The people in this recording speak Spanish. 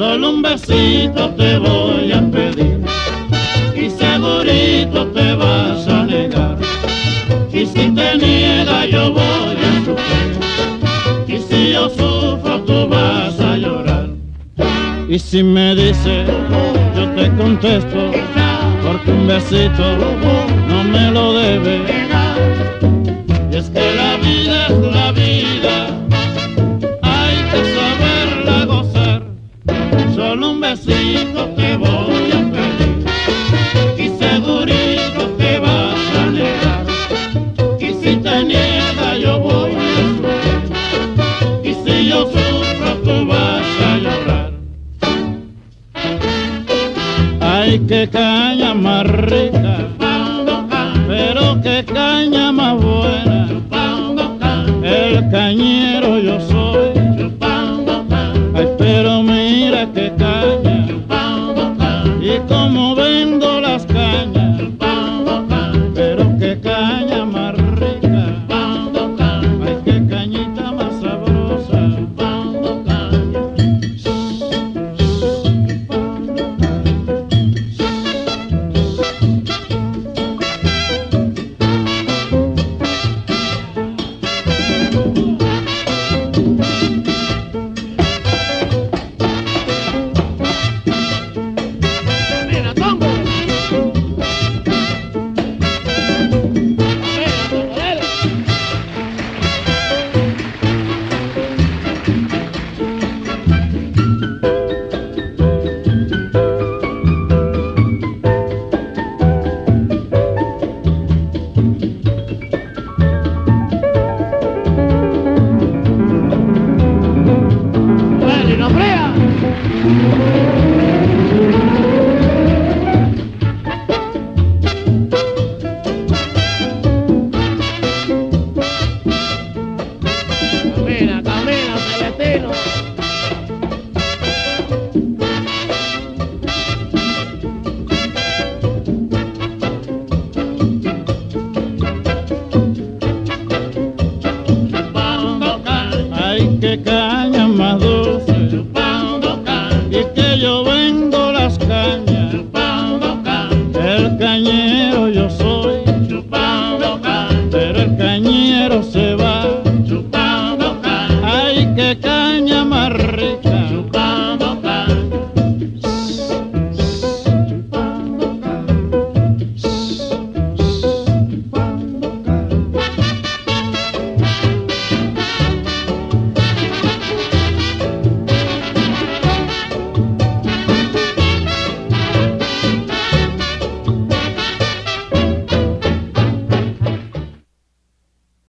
Solo un besito te voy a pedir y segurito te vas a negar. Y si te niega yo voy a sufrir y si yo sufro tú vas a llorar. Y si me dice yo te contesto porque un besito no me lo debe. Besito te voy a pedir y segurito te vas a negar. Y si te niega yo voy a sufrir y si yo sufro tú vas a llorar. Ay, qué caña más rica, pero qué caña más buena. El cañero yo soy, Bueno, y no fría. chupando las cañas, chupando cañas. El cañero yo soy, chupando cañas. Pero el cañero se va, chupando cañas. Ay, qué caña más rica, chupando